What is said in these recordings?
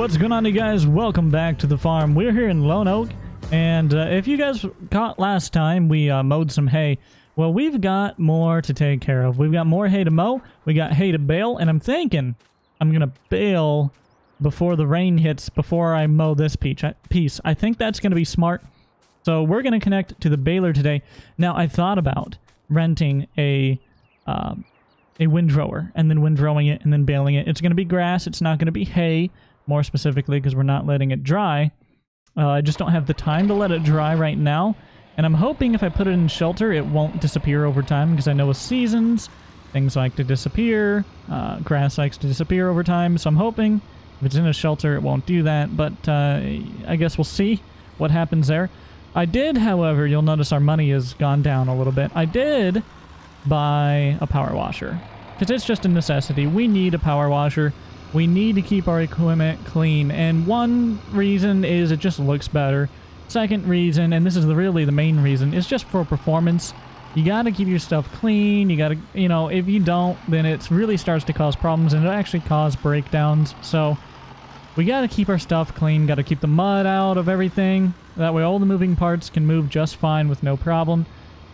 what's going on you guys? Welcome back to the farm. We're here in Lone Oak, and uh, if you guys caught last time, we uh, mowed some hay. Well, we've got more to take care of. We've got more hay to mow, we got hay to bale, and I'm thinking I'm going to bale before the rain hits, before I mow this piece. I think that's going to be smart. So we're going to connect to the baler today. Now, I thought about renting a... Um, a windrower and then windrowing it and then baling it. It's going to be grass. It's not going to be hay, more specifically, because we're not letting it dry. Uh, I just don't have the time to let it dry right now. And I'm hoping if I put it in shelter, it won't disappear over time, because I know with seasons, things like to disappear. Uh, grass likes to disappear over time, so I'm hoping if it's in a shelter, it won't do that. But uh, I guess we'll see what happens there. I did, however, you'll notice our money has gone down a little bit. I did buy a power washer. Because it's just a necessity. We need a power washer. We need to keep our equipment clean. And one reason is it just looks better. Second reason, and this is the, really the main reason, is just for performance. You got to keep your stuff clean. You got to, you know, if you don't, then it really starts to cause problems and it actually cause breakdowns. So we got to keep our stuff clean. Got to keep the mud out of everything. That way all the moving parts can move just fine with no problem.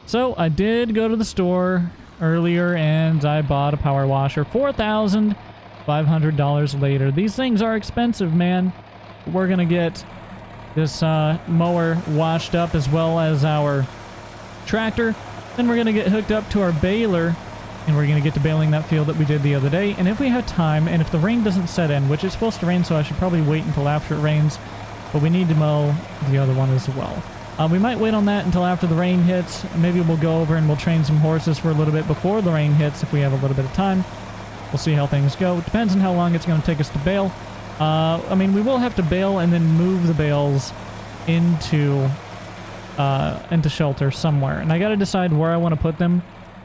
So I did go to the store earlier and I bought a power washer. $4,500 later. These things are expensive, man. We're going to get this uh, mower washed up as well as our tractor. Then we're going to get hooked up to our baler and we're going to get to baling that field that we did the other day. And if we have time, and if the rain doesn't set in, which it's supposed to rain, so I should probably wait until after it rains, but we need to mow the other one as well. Uh, we might wait on that until after the rain hits. Maybe we'll go over and we'll train some horses for a little bit before the rain hits if we have a little bit of time. We'll see how things go. It depends on how long it's going to take us to bale. Uh, I mean, we will have to bale and then move the bales into uh, into shelter somewhere. And I got to decide where I want to put them.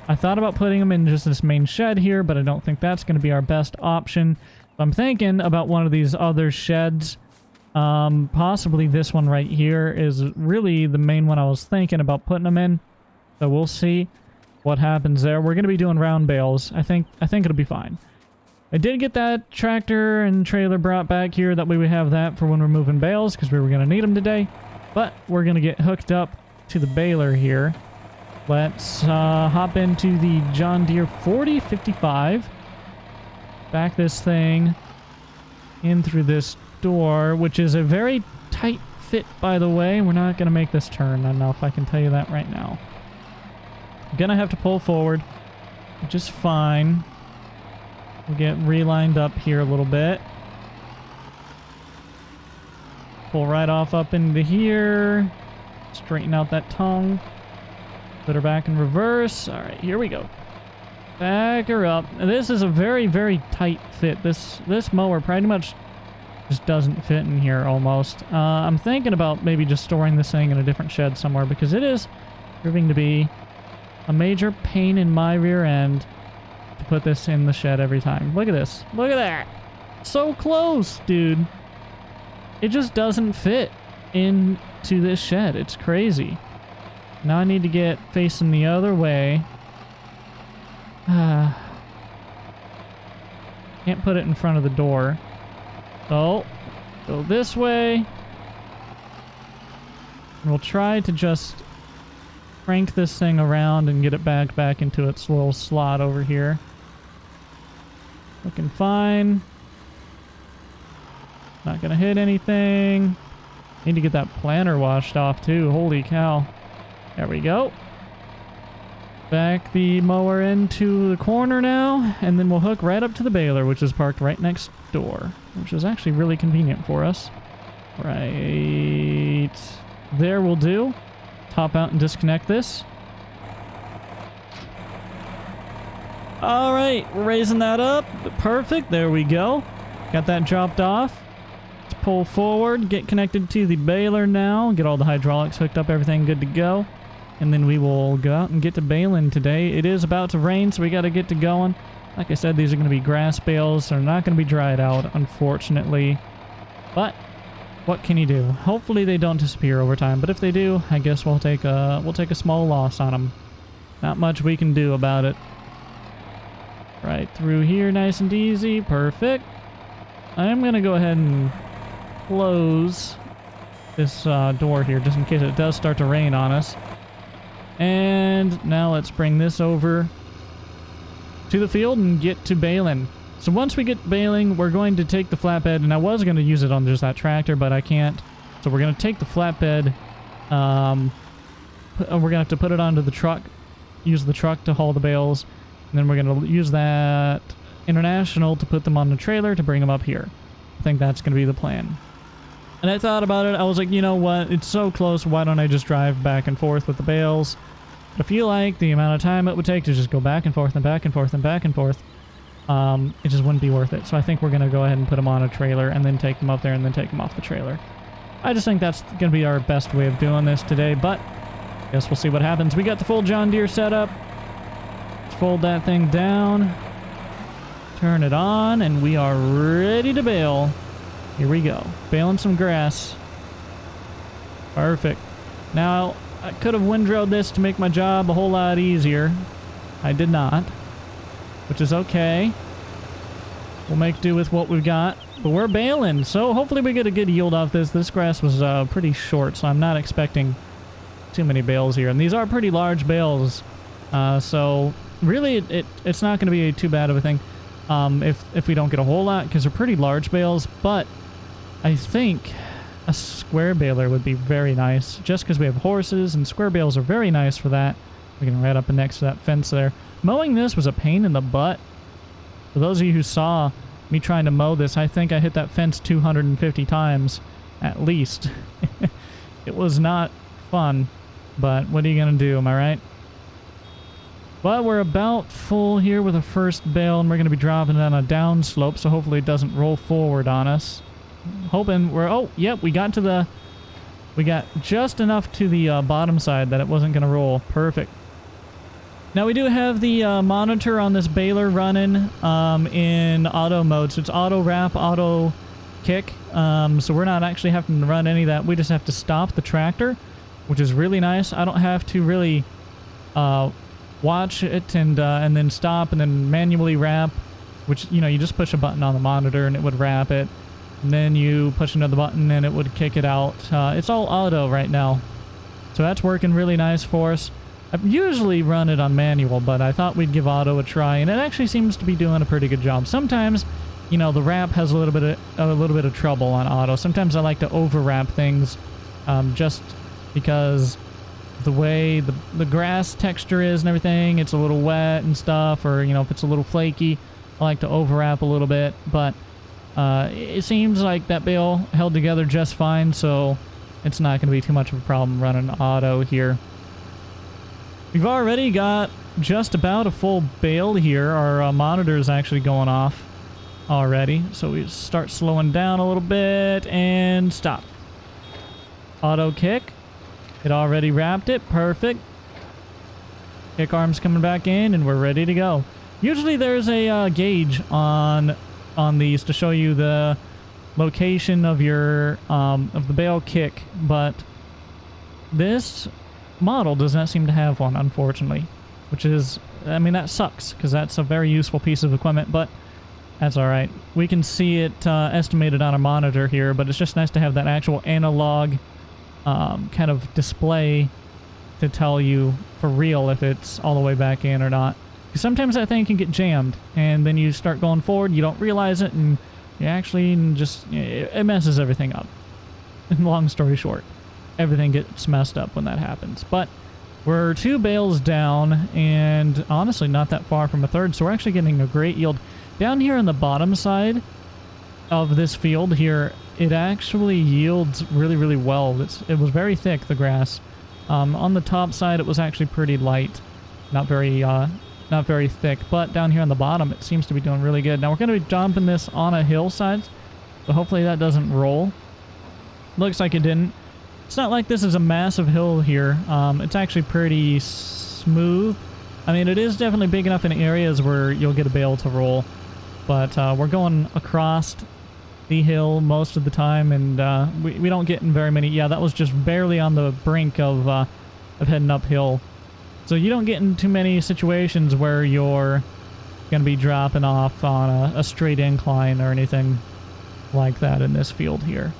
I thought about putting them in just this main shed here, but I don't think that's going to be our best option. I'm thinking about one of these other sheds um, possibly this one right here is really the main one I was thinking about putting them in. So we'll see what happens there. We're going to be doing round bales. I think I think it'll be fine. I did get that tractor and trailer brought back here. That way we have that for when we're moving bales because we were going to need them today. But we're going to get hooked up to the baler here. Let's uh, hop into the John Deere 4055. Back this thing in through this door, which is a very tight fit, by the way. We're not going to make this turn enough, I can tell you that right now. To have to pull forward, is fine. We'll get relined up here a little bit. Pull right off up into here. Straighten out that tongue. Put her back in reverse. All right, here we go. Back her up. This is a very, very tight fit. This this mower pretty much just doesn't fit in here almost. Uh, I'm thinking about maybe just storing this thing in a different shed somewhere because it is proving to be a major pain in my rear end to put this in the shed every time. Look at this. Look at that. So close, dude. It just doesn't fit into this shed. It's crazy. Now I need to get facing the other way. Uh, can't put it in front of the door. So, go this way. We'll try to just crank this thing around and get it back back into its little slot over here. Looking fine. Not gonna hit anything. Need to get that planter washed off too. Holy cow. There we go. Back the mower into the corner now, and then we'll hook right up to the baler, which is parked right next door, which is actually really convenient for us. Right there will do. Top out and disconnect this. All right, we're raising that up. Perfect, there we go. Got that dropped off. Let's pull forward, get connected to the baler now, get all the hydraulics hooked up, everything good to go and then we will go out and get to baling today. It is about to rain, so we got to get to going. Like I said, these are going to be grass bales. They're not going to be dried out, unfortunately. But what can you do? Hopefully they don't disappear over time, but if they do, I guess we'll take a we'll take a small loss on them. Not much we can do about it. Right through here, nice and easy. Perfect. I am going to go ahead and close this uh, door here just in case it does start to rain on us. And now let's bring this over to the field and get to baling. So once we get baling, we're going to take the flatbed, and I was going to use it on just that tractor, but I can't. So we're going to take the flatbed, um, we're going to have to put it onto the truck, use the truck to haul the bales, and then we're going to use that international to put them on the trailer to bring them up here. I think that's going to be the plan. And I thought about it, I was like, you know what, it's so close, why don't I just drive back and forth with the bales? But I feel like the amount of time it would take to just go back and forth and back and forth and back and forth, um, it just wouldn't be worth it. So I think we're going to go ahead and put them on a trailer and then take them up there and then take them off the trailer. I just think that's going to be our best way of doing this today, but I guess we'll see what happens. We got the full John Deere setup. Let's fold that thing down. Turn it on, and we are ready to bale. Here we go. Baling some grass. Perfect. Now, I could have windrowed this to make my job a whole lot easier. I did not, which is okay. We'll make do with what we've got. But we're baling, so hopefully we get a good yield off this. This grass was uh, pretty short, so I'm not expecting too many bales here. And these are pretty large bales, uh, so really it, it it's not going to be too bad of a thing um, if, if we don't get a whole lot, because they're pretty large bales. But I think a square baler would be very nice, just because we have horses, and square bales are very nice for that. Can right up next to that fence there. Mowing this was a pain in the butt. For those of you who saw me trying to mow this, I think I hit that fence 250 times, at least. it was not fun, but what are you going to do, am I right? But we're about full here with the first bale, and we're going to be dropping it on a down slope, so hopefully it doesn't roll forward on us. Hoping we're... Oh, yep, we got to the... We got just enough to the uh, bottom side that it wasn't going to roll. Perfect. Now we do have the uh, monitor on this baler running um, in auto mode. So it's auto wrap, auto kick. Um, so we're not actually having to run any of that. We just have to stop the tractor, which is really nice. I don't have to really uh, watch it and uh, and then stop and then manually wrap, which, you know, you just push a button on the monitor and it would wrap it. And then you push another button and it would kick it out. Uh, it's all auto right now. So that's working really nice for us. I usually run it on manual, but I thought we'd give auto a try, and it actually seems to be doing a pretty good job. Sometimes, you know, the wrap has a little bit of a little bit of trouble on auto. Sometimes I like to over wrap things, um, just because the way the the grass texture is and everything, it's a little wet and stuff, or you know, if it's a little flaky, I like to over wrap a little bit. But uh, it seems like that bale held together just fine, so it's not going to be too much of a problem running auto here. We've already got just about a full bale here. Our uh, monitor is actually going off already. So we start slowing down a little bit and stop. Auto kick. It already wrapped it. Perfect. Kick arms coming back in and we're ready to go. Usually there's a uh, gauge on on these to show you the location of your um, of the bale kick, but this model does not seem to have one, unfortunately. Which is, I mean, that sucks, because that's a very useful piece of equipment, but that's alright. We can see it uh, estimated on a monitor here, but it's just nice to have that actual analog um, kind of display to tell you for real if it's all the way back in or not. Because sometimes that thing can get jammed, and then you start going forward, you don't realize it, and you actually just, it messes everything up. Long story short everything gets messed up when that happens. But we're two bales down and honestly not that far from a third, so we're actually getting a great yield. Down here on the bottom side of this field here, it actually yields really, really well. It's, it was very thick, the grass. Um, on the top side, it was actually pretty light, not very, uh, not very thick. But down here on the bottom, it seems to be doing really good. Now we're going to be dumping this on a hillside, so hopefully that doesn't roll. Looks like it didn't. It's not like this is a massive hill here. Um, it's actually pretty smooth. I mean, it is definitely big enough in areas where you'll get a bale to roll. But uh, we're going across the hill most of the time, and uh, we, we don't get in very many. Yeah, that was just barely on the brink of, uh, of heading uphill. So you don't get in too many situations where you're going to be dropping off on a, a straight incline or anything like that in this field here.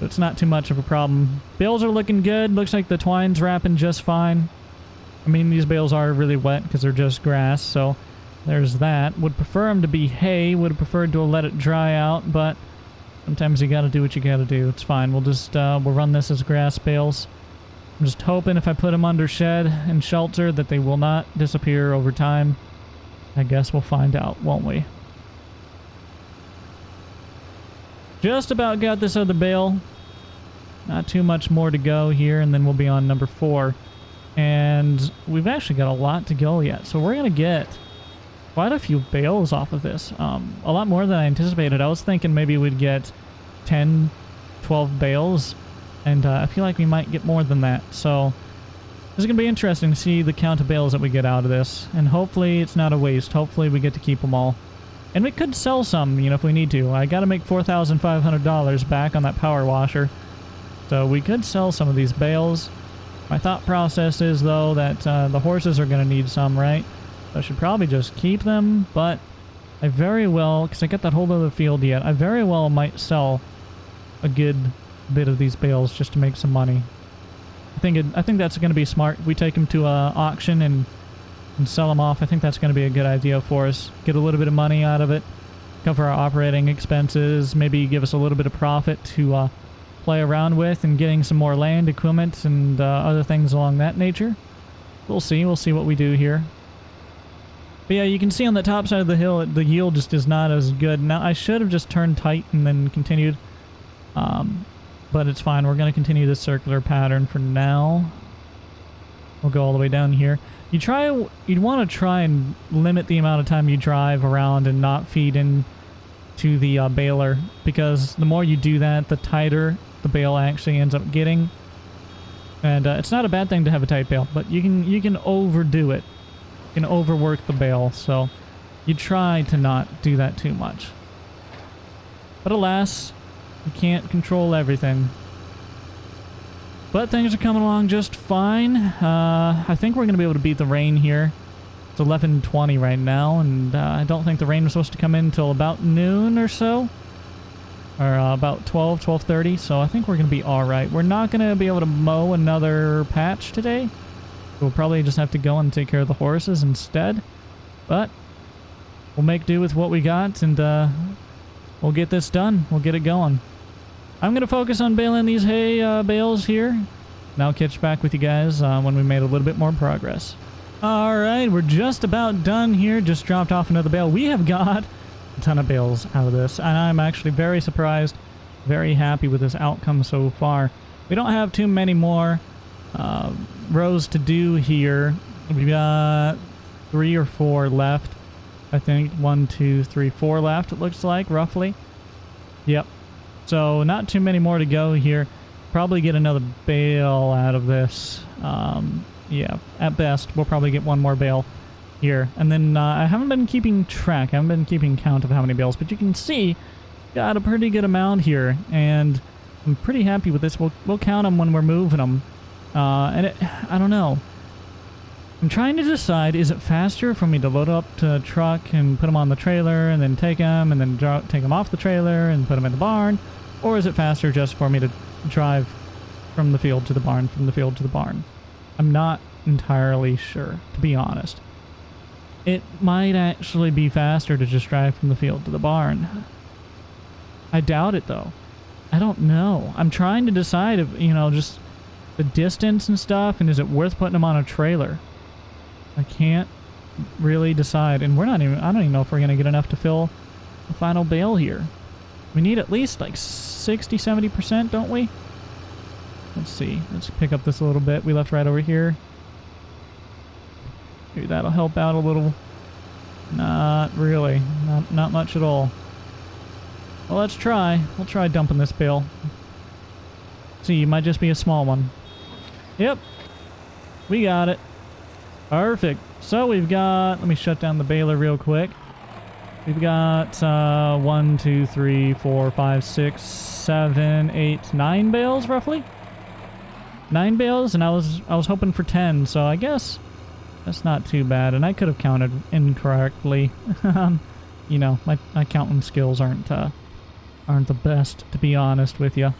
It's not too much of a problem. Bales are looking good. Looks like the twine's wrapping just fine. I mean, these bales are really wet because they're just grass, so there's that. Would prefer them to be hay. Would have preferred to let it dry out, but sometimes you gotta do what you gotta do. It's fine. We'll just, uh, we'll run this as grass bales. I'm just hoping if I put them under shed and shelter that they will not disappear over time. I guess we'll find out, won't we? Just about got this other bale. Not too much more to go here, and then we'll be on number four. And we've actually got a lot to go yet, so we're going to get quite a few bales off of this. Um, a lot more than I anticipated. I was thinking maybe we'd get 10, 12 bales, and uh, I feel like we might get more than that. So this is going to be interesting to see the count of bales that we get out of this, and hopefully it's not a waste. Hopefully we get to keep them all. And we could sell some, you know, if we need to. I got to make $4,500 back on that power washer. So we could sell some of these bales. My thought process is, though, that uh, the horses are going to need some, right? So I should probably just keep them, but I very well, because I get that whole other field yet, I very well might sell a good bit of these bales just to make some money. I think it, I think that's going to be smart. We take them to a auction and and sell them off. I think that's going to be a good idea for us. Get a little bit of money out of it, cover our operating expenses, maybe give us a little bit of profit to uh, play around with and getting some more land, equipment, and uh, other things along that nature. We'll see. We'll see what we do here. But yeah, you can see on the top side of the hill, the yield just is not as good. Now, I should have just turned tight and then continued. Um, but it's fine. We're going to continue this circular pattern for now. We'll go all the way down here. You try, you'd want to try and limit the amount of time you drive around and not feed in to the uh, baler because the more you do that, the tighter the bale actually ends up getting. And uh, it's not a bad thing to have a tight bale, but you can you can overdo it. You can overwork the bale, so you try to not do that too much. But alas, you can't control everything. But things are coming along just fine. Uh, I think we're going to be able to beat the rain here. It's 11.20 right now, and uh, I don't think the rain was supposed to come in until about noon or so. Or uh, about 12, 12.30, so I think we're going to be alright. We're not going to be able to mow another patch today. We'll probably just have to go and take care of the horses instead. But we'll make do with what we got, and uh, we'll get this done. We'll get it going. I'm going to focus on baling these hay uh, bales here. And I'll catch back with you guys uh, when we made a little bit more progress. Alright, we're just about done here. Just dropped off another bale. We have got ton of bales out of this. And I'm actually very surprised, very happy with this outcome so far. We don't have too many more uh, rows to do here. We've got three or four left. I think one, two, three, four left, it looks like, roughly. Yep, so not too many more to go here. Probably get another bale out of this. Um, yeah, at best, we'll probably get one more bale here. And then uh, I haven't been keeping track. I haven't been keeping count of how many bales, but you can see got a pretty good amount here. And I'm pretty happy with this. We'll, we'll count them when we're moving them. Uh, and it, I don't know. I'm trying to decide, is it faster for me to load up to a truck and put them on the trailer and then take them and then take them off the trailer and put them in the barn? Or is it faster just for me to drive from the field to the barn, from the field to the barn? I'm not entirely sure, to be honest. It might actually be faster to just drive from the field to the barn. I doubt it, though. I don't know. I'm trying to decide if, you know, just the distance and stuff, and is it worth putting them on a trailer? I can't really decide, and we're not even, I don't even know if we're going to get enough to fill the final bale here. We need at least like 60, 70%, don't we? Let's see. Let's pick up this a little bit. We left right over here. Maybe that'll help out a little. Not really. Not, not much at all. Well, let's try. We'll try dumping this bale. See, it might just be a small one. Yep. We got it. Perfect. So we've got... Let me shut down the baler real quick. We've got uh, one, two, three, four, five, six, seven, eight, nine bales roughly. Nine bales, and I was I was hoping for ten, so I guess that's not too bad. And I could have counted incorrectly. Um, you know, my, my counting skills aren't uh, aren't the best, to be honest with you.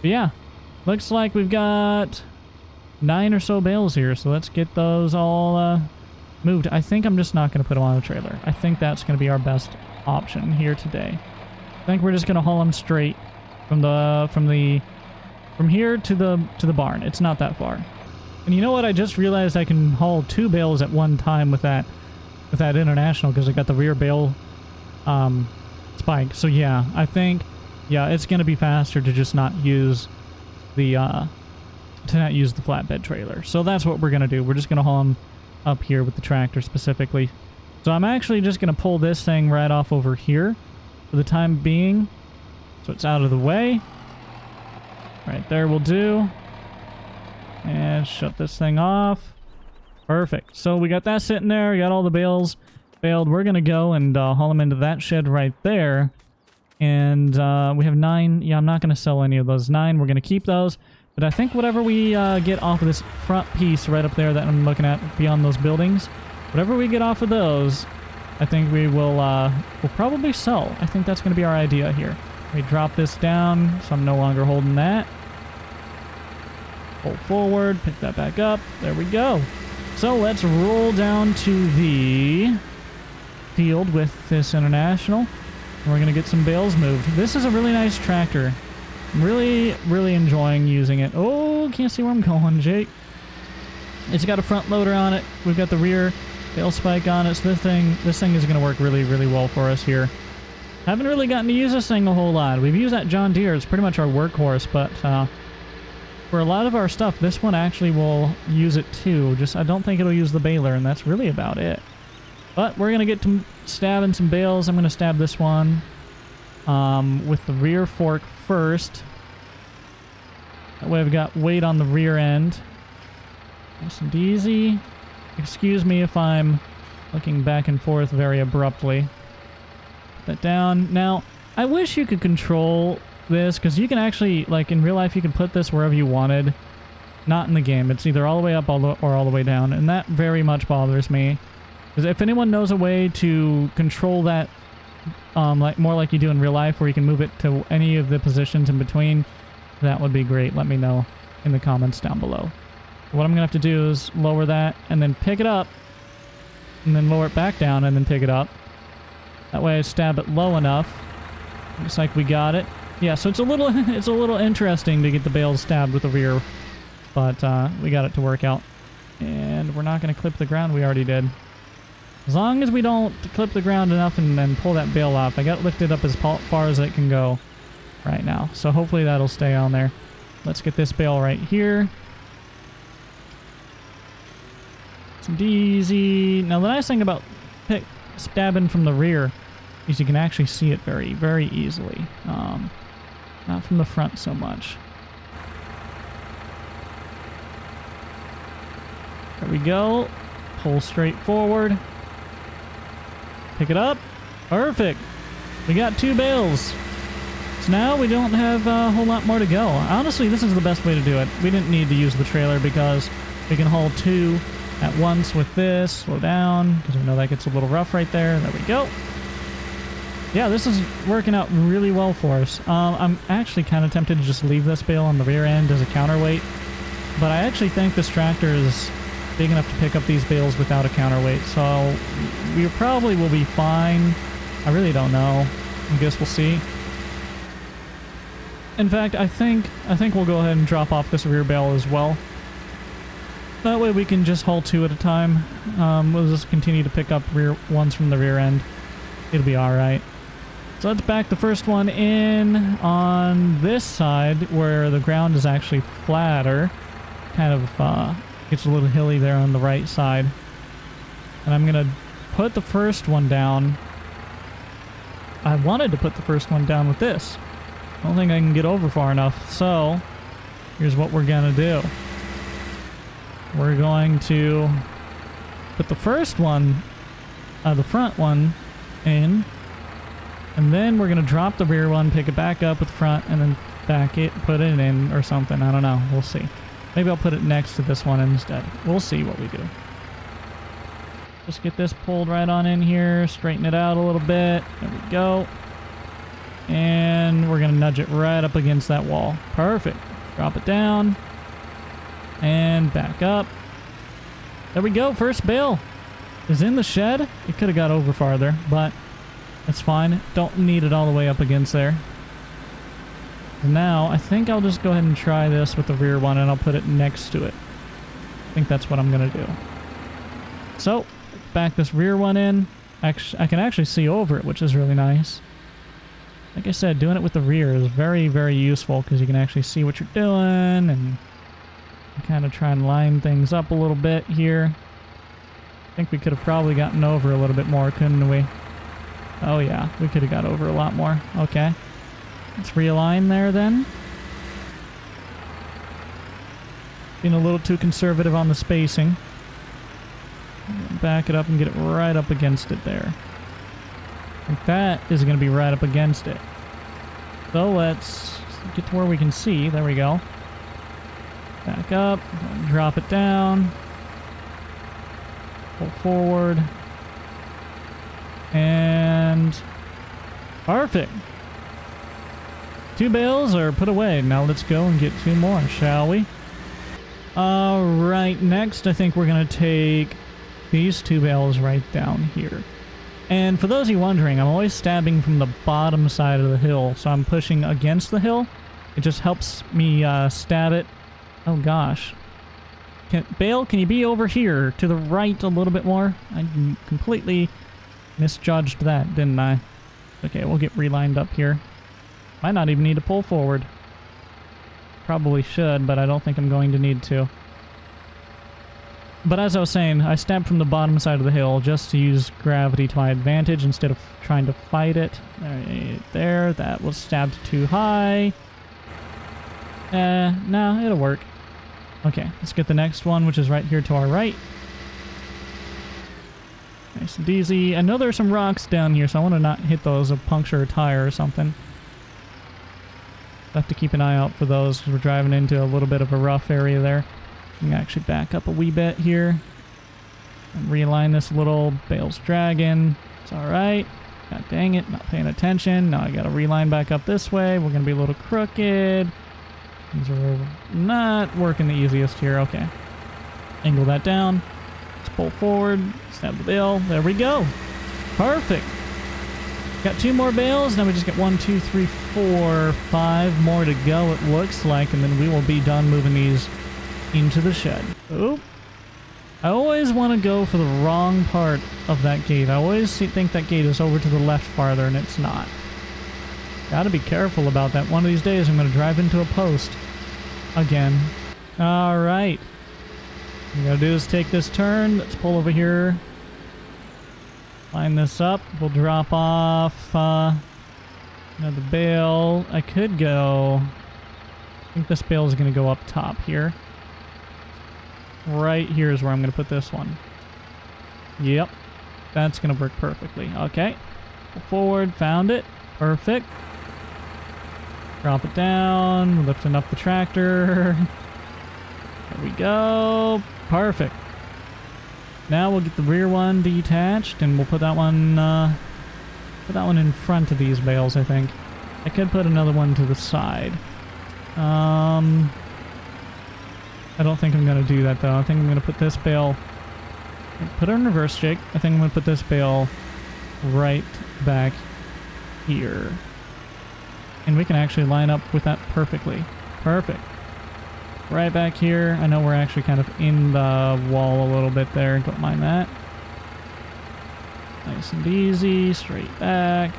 But yeah, looks like we've got nine or so bales here. So let's get those all uh, moved. I think I'm just not going to put them on a trailer. I think that's going to be our best option here today. I think we're just going to haul them straight from the from the from here to the to the barn. It's not that far. And you know what? I just realized I can haul two bales at one time with that with that international because I got the rear bale um, spike. So yeah, I think yeah, it's gonna be faster to just not use the uh, to not use the flatbed trailer. So that's what we're gonna do. We're just gonna haul them up here with the tractor specifically. So I'm actually just gonna pull this thing right off over here for the time being, so it's out of the way. Right there will do. And shut this thing off. Perfect. So we got that sitting there. We got all the bales baled. We're going to go and uh, haul them into that shed right there. And uh, we have nine. Yeah, I'm not going to sell any of those nine. We're going to keep those. But I think whatever we uh, get off of this front piece right up there that I'm looking at beyond those buildings, whatever we get off of those, I think we will uh, will probably sell. I think that's going to be our idea here. We drop this down, so I'm no longer holding that. Pull forward, pick that back up. There we go. So let's roll down to the field with this International. We're going to get some bales moved. This is a really nice tractor. I'm really, really enjoying using it. Oh, can't see where I'm going, Jake. It's got a front loader on it. We've got the rear bale spike on it. So this thing, this thing is going to work really, really well for us here. Haven't really gotten to use this thing a whole lot. We've used that John Deere. It's pretty much our workhorse, but uh, for a lot of our stuff, this one actually will use it too. Just I don't think it'll use the baler, and that's really about it. But we're going to get to stabbing some bales. I'm going to stab this one um, with the rear fork first. That way I've got weight on the rear end. Nice and easy. Excuse me if I'm looking back and forth very abruptly. Put that down. Now, I wish you could control this because you can actually, like in real life, you can put this wherever you wanted. Not in the game. It's either all the way up all the, or all the way down. And that very much bothers me. Because if anyone knows a way to control that um, like more like you do in real life where you can move it to any of the positions in between, that would be great. Let me know in the comments down below. What I'm to have to do is lower that and then pick it up and then lower it back down and then pick it up. That way I stab it low enough. Looks like we got it. Yeah, so it's a little it's a little interesting to get the bales stabbed with the rear, but uh, we got it to work out. And we're not going to clip the ground. We already did. As long as we don't clip the ground enough and then pull that bale off, I got lifted up as far as it can go right now. So hopefully that'll stay on there. Let's get this bale right here. Some easy. Now the nice thing about pick, stabbing from the rear is you can actually see it very, very easily. Um, not from the front so much. There we go. Pull straight forward. Pick it up. Perfect. We got two bales. So now we don't have a whole lot more to go. Honestly, this is the best way to do it. We didn't need to use the trailer because we can haul two at once with this. Slow down because we know that gets a little rough right there. There we go. Yeah, this is working out really well for us. Um, I'm actually kind of tempted to just leave this bale on the rear end as a counterweight, but I actually think this tractor is big enough to pick up these bales without a counterweight, so we probably will be fine. I really don't know. I guess we'll see. In fact, I think I think we'll go ahead and drop off this rear bale as well. That way we can just haul two at a time. Um, we'll just continue to pick up rear ones from the rear end. It'll be alright. So let's back the first one in on this side where the ground is actually flatter. Kind of uh, gets a little hilly there on the right side. And I'm going to put the first one down. I wanted to put the first one down with this. I don't think I can get over far enough. So here's what we're going to do. We're going to put the first one, uh, the front one in and then we're going to drop the rear one, pick it back up with the front, and then back it, put it in or something. I don't know. We'll see. Maybe I'll put it next to this one instead. We'll see what we do. Just get this pulled right on in here, straighten it out a little bit. There we go. And we're going to nudge it right up against that wall. Perfect. Drop it down. And back up. There we go. First bale is in the shed. It could have got over farther, but that's fine. Don't need it all the way up against there. Now, I think I'll just go ahead and try this with the rear one and I'll put it next to it. I think that's what I'm going to do. So, back this rear one in. I can actually see over it, which is really nice. Like I said, doing it with the rear is very, very useful because you can actually see what you're doing and kind of try and line things up a little bit here. I think we could have probably gotten over a little bit more, couldn't we? Oh yeah, we could have got over a lot more. Okay. Let's realign there then. Being a little too conservative on the spacing. Back it up and get it right up against it there. Like that is going to be right up against it. So let's get to where we can see. There we go. Back up, drop it down, pull forward, and perfect. Two bales are put away. Now let's go and get two more, shall we? Alright, next I think we're going to take these two bales right down here. And for those of you wondering, I'm always stabbing from the bottom side of the hill, so I'm pushing against the hill. It just helps me uh, stab it. Oh gosh. Can, Bale, can you be over here to the right a little bit more? I completely misjudged that, didn't I? Okay, we'll get relined up here. Might not even need to pull forward. Probably should, but I don't think I'm going to need to. But as I was saying, I stabbed from the bottom side of the hill just to use gravity to my advantage instead of trying to fight it. Right there, that was stabbed too high. Uh, no, it'll work. Okay, let's get the next one, which is right here to our right. Nice and easy. I know there's some rocks down here, so I want to not hit those or puncture a tire or something. Have to keep an eye out for those because we're driving into a little bit of a rough area there. We can actually back up a wee bit here. And realign this little Bale's Dragon. It's alright. God dang it, not paying attention. Now I gotta reline back up this way. We're gonna be a little crooked. Things are not working the easiest here. Okay. Angle that down. Pull forward. Snap the bale. There we go. Perfect. Got two more bales. Now we just got one, two, three, four, five more to go, it looks like. And then we will be done moving these into the shed. Oh. I always want to go for the wrong part of that gate. I always think that gate is over to the left farther, and it's not. Gotta be careful about that. One of these days I'm going to drive into a post. Again. Alright. What we gotta do is take this turn. Let's pull over here. Line this up. We'll drop off uh, the bale. I could go... I think this bale is to go up top here. Right here is where I'm to put this one. Yep. That's to work perfectly. Okay. Pull forward. Found it. Perfect. Drop it down. Lifting up the tractor. There we go. Perfect. Now we'll get the rear one detached and we'll put that one uh, put that one in front of these bales, I think. I could put another one to the side. Um, I don't think I'm going to do that, though. I think I'm going to put this bale... Put it in reverse, Jake. I think I'm going to put this bale right back here. And we can actually line up with that perfectly. Perfect. Right back here. I know we're actually kind of in the wall a little bit there. Don't mind that. Nice and easy. Straight back.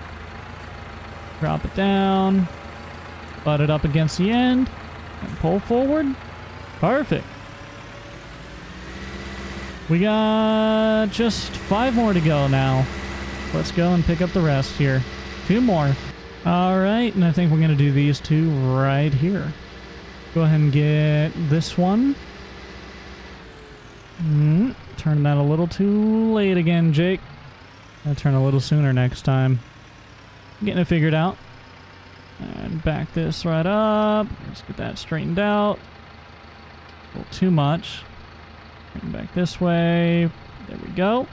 Drop it down. Butt it up against the end. And pull forward. Perfect. We got just five more to go now. Let's go and pick up the rest here. Two more. All right, and I think we're going to do these two right here. Go ahead and get this one. Mm, turn that a little too late again, Jake. I'll turn a little sooner next time. Getting it figured out. And back this right up. Let's get that straightened out. A little too much. Bring back this way. There we go.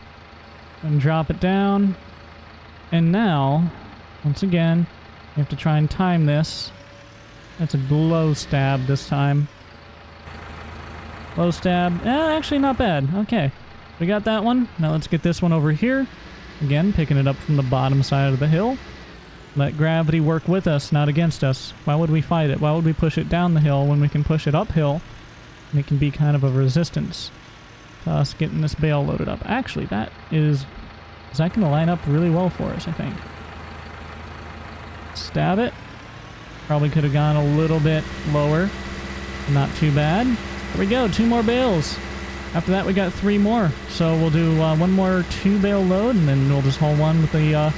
And drop it down. And now, once again, We have to try and time this. That's a glow stab this time. Low stab. Eh, actually not bad. Okay. We got that one. Now let's get this one over here. Again, picking it up from the bottom side of the hill. Let gravity work with us, not against us. Why would we fight it? Why would we push it down the hill when we can push it uphill? And it can be kind of a resistance to us getting this bale loaded up. Actually, that is... Is that going to line up really well for us, I think. Stab it. Probably could have gone a little bit lower. Not too bad. There we go, two more bales. After that, we got three more. So we'll do uh, one more two bale load, and then we'll just haul one with the uh,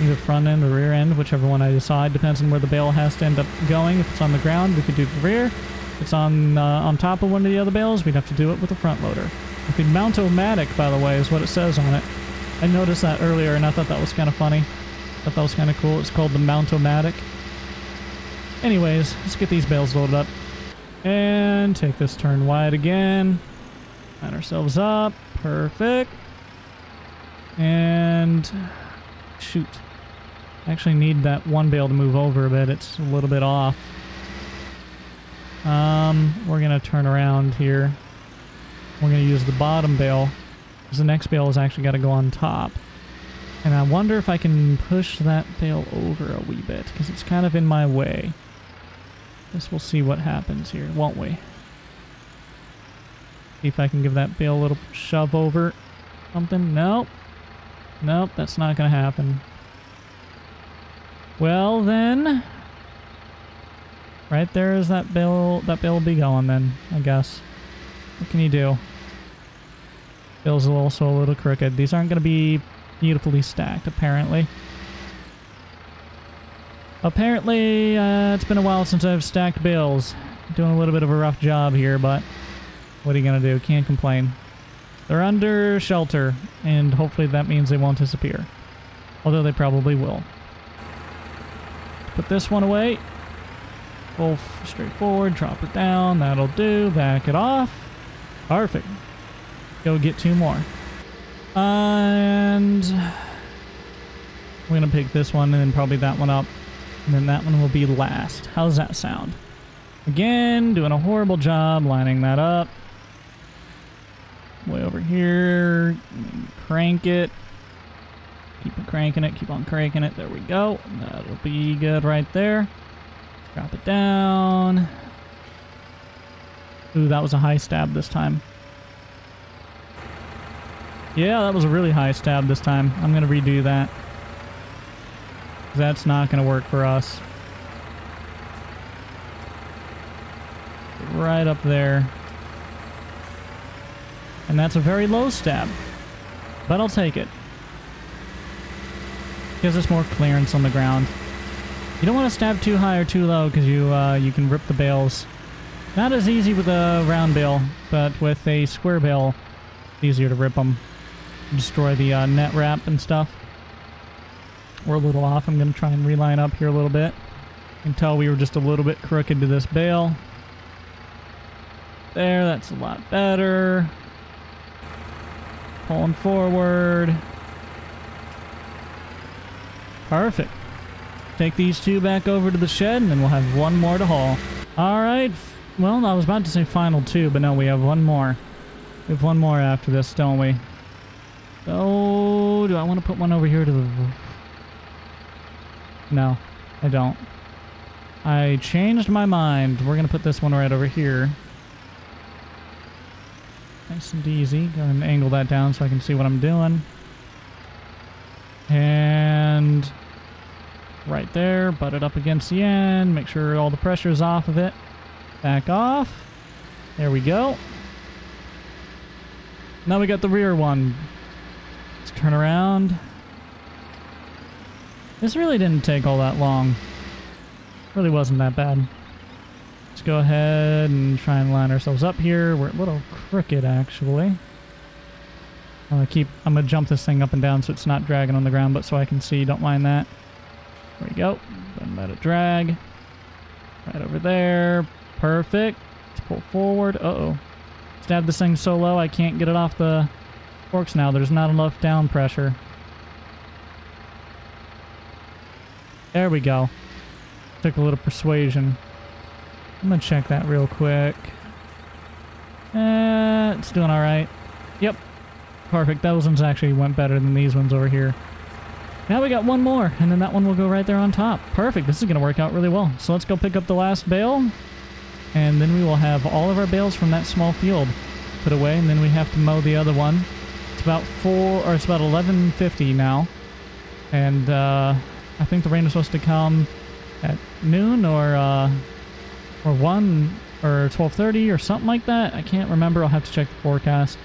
either front end or rear end, whichever one I decide. Depends on where the bale has to end up going. If it's on the ground, we could do the rear. If it's on uh, on top of one of the other bales, we'd have to do it with a front loader. The Mountomatic, by the way, is what it says on it. I noticed that earlier, and I thought that was kind of funny. I thought that was kind of cool. It's called the Mountomatic. Anyways, let's get these bales loaded up. And take this turn wide again. Line ourselves up. Perfect. And shoot. I actually need that one bale to move over a bit. It's a little bit off. Um, we're going to turn around here. We're going to use the bottom bale because the next bale has actually got to go on top. And I wonder if I can push that bale over a wee bit because it's kind of in my way. Guess we'll see what happens here, won't we? See if I can give that bale a little shove over something. Nope. Nope, that's not going to happen. Well, then... Right there is that bill. that bill will be going then, I guess. What can you do? Bill's also a little crooked. These aren't going to be beautifully stacked, apparently. Apparently, uh, it's been a while since I've stacked bills. Doing a little bit of a rough job here, but what are you going to do? Can't complain. They're under shelter, and hopefully that means they won't disappear. Although they probably will. Put this one away. Pull straight forward, drop it down. That'll do. Back it off. Perfect. Go get two more. And we're going to pick this one and then probably that one up. And then that one will be last. How's that sound? Again, doing a horrible job lining that up. Way over here. Crank it. Keep cranking it. Keep on cranking it. There we go. That'll be good right there. Drop it down. Ooh, that was a high stab this time. Yeah, that was a really high stab this time. I'm going to redo that. That's not going to work for us. Right up there. And that's a very low stab. But I'll take it. Gives us more clearance on the ground. You don't want to stab too high or too low because you uh, you can rip the bales. Not as easy with a round bale, but with a square bale, easier to rip them. Destroy the uh, net wrap and stuff. We're a little off. I'm going to try and reline up here a little bit. Tell we were just a little bit crooked to this bale. There, that's a lot better. Pulling forward. Perfect. Take these two back over to the shed, and then we'll have one more to haul. All right. Well, I was about to say final two, but no, we have one more. We have one more after this, don't we? Oh, do I want to put one over here to the... No, I don't. I changed my mind. We're going to put this one right over here. Nice and easy. Go and angle that down so I can see what I'm doing. And right there, butt it up against the end. Make sure all the pressure is off of it. Back off. There we go. Now we got the rear one. Let's turn around. This really didn't take all that long. Really wasn't that bad. Let's go ahead and try and line ourselves up here. We're a little crooked, actually. I'm gonna keep, I'm gonna jump this thing up and down so it's not dragging on the ground, but so I can see, don't mind that. There we go. Then let it drag. Right over there. Perfect. Let's pull forward. Uh-oh. Stab this thing so low I can't get it off the forks now. There's not enough down pressure. There we go. Took a little persuasion. I'm gonna check that real quick. Uh, it's doing all right. Yep. Perfect. Those ones actually went better than these ones over here. Now we got one more, and then that one will go right there on top. Perfect. This is going to work out really well. So let's go pick up the last bale, and then we will have all of our bales from that small field put away, and then we have to mow the other one. It's about four, or it's about 11.50 now, and uh, I think the rain is supposed to come at noon or uh, or 1 or 12.30 or something like that. I can't remember. I'll have to check the forecast.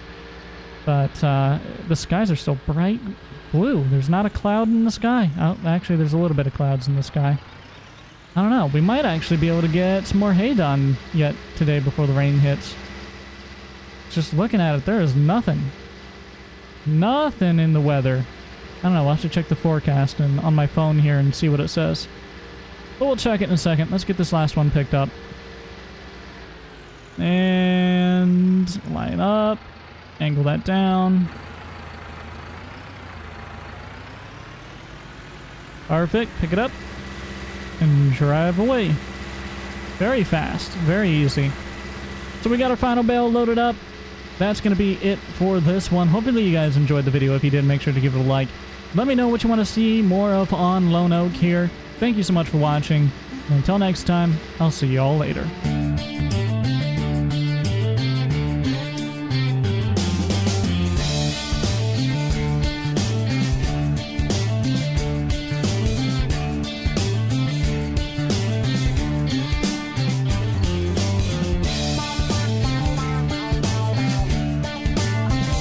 But uh, the skies are still bright blue. There's not a cloud in the sky. Oh, actually, there's a little bit of clouds in the sky. I don't know. We might actually be able to get some more hay done yet today before the rain hits. Just looking at it, there is nothing. Nothing in the weather. I don't know. I'll have to check the forecast and on my phone here and see what it says. But we'll check it in a second. Let's get this last one picked up. And line up. Angle that down. Perfect. Pick it up and drive away. Very fast. Very easy. So we got our final bale loaded up. That's going to be it for this one. Hopefully you guys enjoyed the video. If you did, make sure to give it a like. Let me know what you want to see more of on Lone Oak here. Thank you so much for watching. And until next time, I'll see you all later.